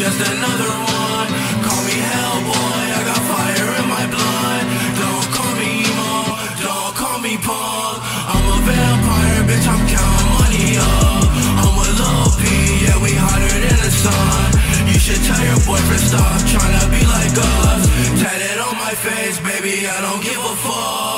just another one. Call me Hellboy, I got fire in my blood. Don't call me emo, don't call me Paul. I'm a vampire, bitch, I'm counting money up. I'm with Lil Peep, yeah, we hotter than the sun. You should tell your boyfriend stop trying to be like us. Tatted on my face, baby, I don't give a fuck.